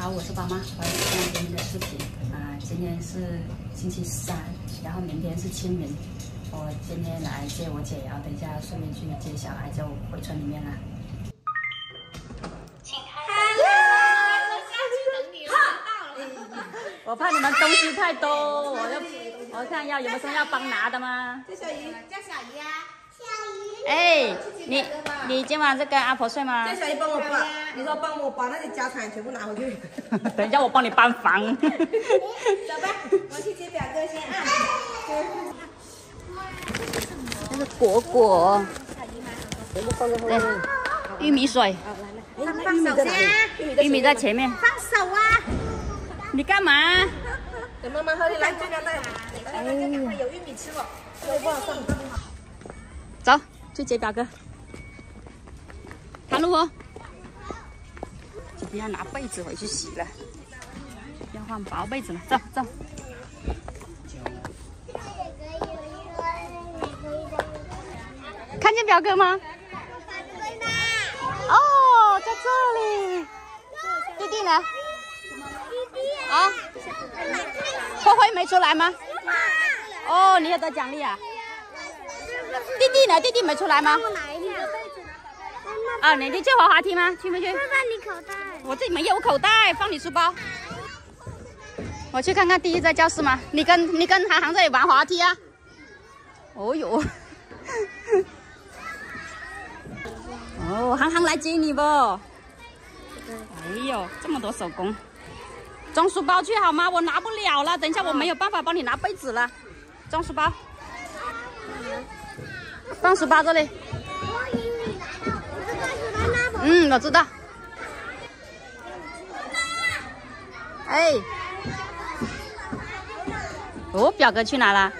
好，我是爸妈，欢迎看今天的视频啊。今天是星期三，然后明天是清明。我今天来接我姐，然后等一下顺便去接小孩，就回村里面了。请开门！我下去等你了。我怕你们东西太多，我要我看要有没有什么要帮拿的吗？叫小姨，叫小姨啊。哎，你你今晚在跟阿婆睡吗？叫小姨帮我把，你说帮我把那些家产全部拿回去。等一下我帮你搬房。走吧，我去接表哥先啊。这是果果。对，玉米水。放放手玉米在前面。放手啊！你干嘛？给妈妈喝的，来。哎呀，有玉米吃了。走。去接表哥，看路哦。今天要拿被子回去洗了，要换薄被子了。走走。看见表哥吗？哦，在这里。弟弟呢？弟弟啊？灰灰没出来吗？哦，你有得奖励啊？弟弟呢？弟弟没出来吗？我拿一下。啊，你你去滑滑梯吗？去没去？放你口袋。我这里没有口袋，放你书包。我去看看弟弟在教室吗？你跟你跟涵涵这里玩滑梯啊？哦哟。哦，涵涵来接你不？哎呦，这么多手工，装书包去好吗？我拿不了了，等一下我没有办法帮你拿被子了，装书包。放书包这里。嗯，我知道。哎，哦，表哥去哪了？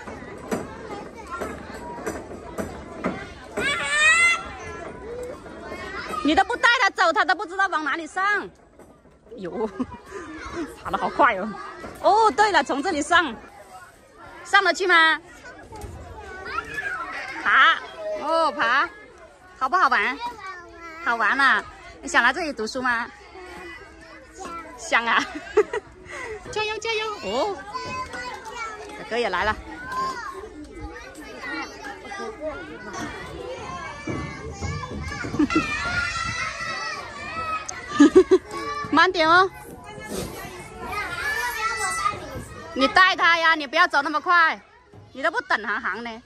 你都不带他走，他都不知道往哪里上。哟，爬的好快哦！哦，对了，从这里上，上得去吗？爬。哦，爬，好不好玩？好玩啊！你想来这里读书吗？想啊！加油加油！哦，哥哥也来了。慢点哦。你带他呀，你不要走那么快，你都不等航航呢。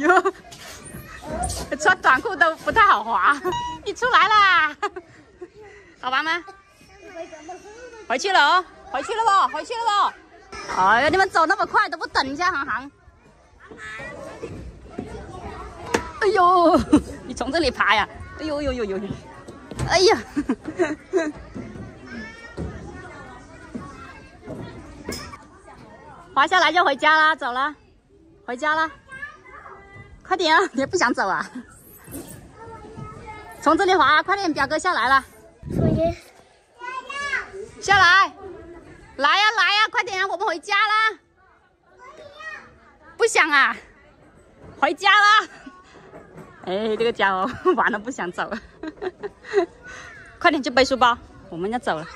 哟。穿短裤都不太好滑，你出来啦，好玩吗？回去了哦，回去了不？回去了不？哎呀，你们走那么快都不等一下，航航。哎呦，你从这里爬呀？哎呦呦呦呦！哎呀，滑下来就回家啦，走了，回家啦。快点啊！你不想走啊？从这里滑，快点！表哥下来了。下来，来呀来呀，快点！我们回家啦。不想啊，回家啦。哎，这个家 伙完了不想走了。快点去背书包，我们要走了。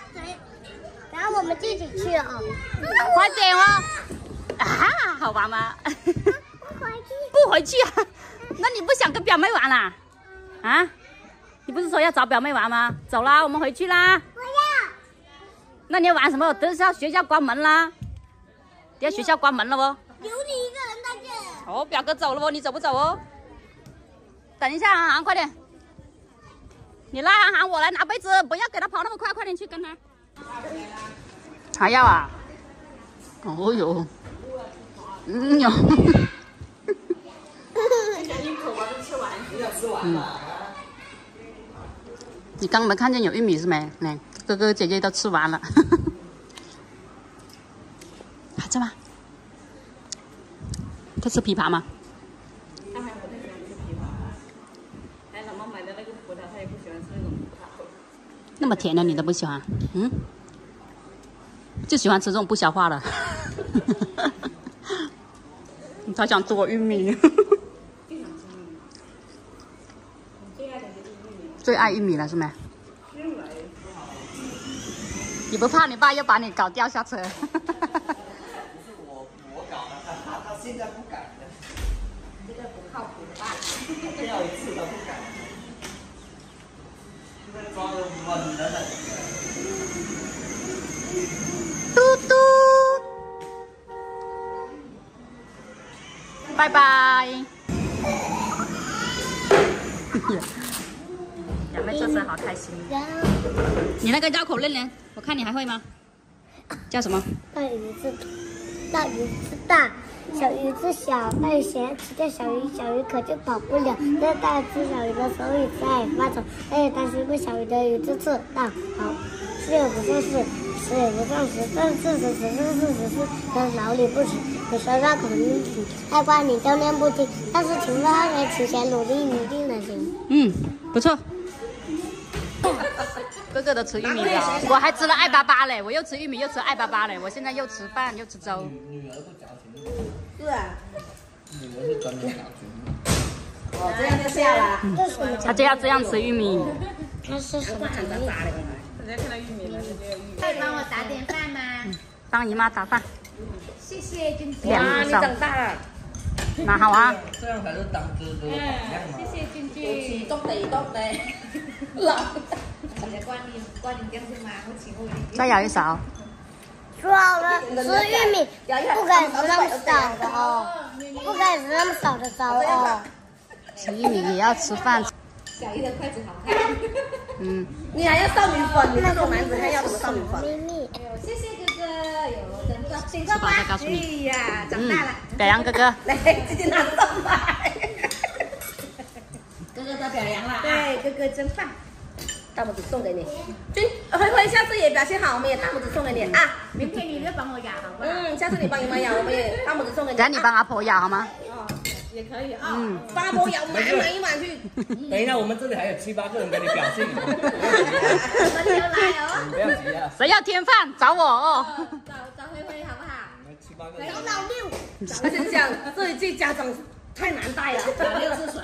然后我们自己去啊。快点哦！啊，好玩吗？不回去啊？那你不想跟表妹玩啦？啊？你不是说要找表妹玩吗？走啦，我们回去啦。不要。那你要玩什么？等下学校关门啦。等下学校关门了哦？留你一个人在这。哦，表哥走了哦？你走不走哦？等一下，航航，快点。你拉航航，我来拿被子，不要给他跑那么快，快点去跟他。还要啊？哦哟。嗯哟。嗯，你刚没看见有玉米是没？来，哥哥姐姐都吃完了，还在吗？在吃枇杷吗？那么甜的你都不喜欢？嗯，就喜欢吃这种不消化的。他想吃我玉米。最爱玉米了是没？你不怕你爸又把你搞掉下车？不是我我搞的，他他他现在不敢的。这个不靠谱的爸，掉一次都不敢。现在抓的稳的很。嘟嘟，拜拜。两位做车好开心。你那个绕口令呢？我看你还会吗？叫什么？大鱼吃大鱼吃大，小鱼是小，大鱼想要吃掉小鱼，小鱼可就跑不了。那大鱼吃小鱼的时候也在发愁，他也担心被小鱼的鱼刺刺到。好，四也不算是，是也不算是，但是事实是事实是，他脑里不行，你说绕口令挺，爱挂你就念不听，但是勤奋二年，勤俭努力一定能行。嗯，不错。个个都吃玉米的，我还吃了爱粑粑嘞，我又吃玉米又吃爱粑粑嘞，我现在又吃饭又吃粥。女儿不矫情，是啊，女儿是专门矫情。哦，这样就下了。他就要这样吃玉米。它是什么？含义？可以帮我打点饭吗？帮姨妈打饭，谢谢君君。两手，大了，拿好啊！这样才是当哥哥的榜样嘛。谢谢君君。篤地篤地，流。你再舀一勺。说好了，吃玉米不可以吃那么少的哦，不可以吃那么少的粥哦。吃玉米也要吃饭。小姨的筷子好看。嗯，你还要少女粉？你这种男子汉要什么少女粉？秘密，谢谢哥哥，有等着请客吧。再告诉你。哎呀，长嗯大了。，表扬哥哥。来，自己拿上来。哥哥都表扬了。对，哥哥真棒。大拇指送给你，君灰灰，下次也表现好，我们也大拇指送给你啊。明天你就帮我压好不好？嗯，下次你帮姨妈养，我们也大拇指送给你。等下你帮阿婆养好吗？哦也可以啊。嗯，帮阿婆养满满一碗去。等一下，我们这里还有七八个人给你表信，轮流来哦。不要急啊。谁要添饭找我哦。找找灰灰好不好？我们七八个人。找老六。我跟你讲，这一届家长太难带了。老六是谁？